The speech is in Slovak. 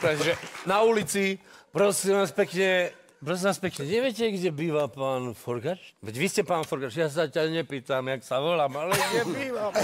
Takže na ulici, prosím vás pekne, prosím vás pekne, neviete, kde býva pán Forgač? Veď vy ste pán Forgač, ja sa ťa nepýtam, jak sa volám, ale kde býva.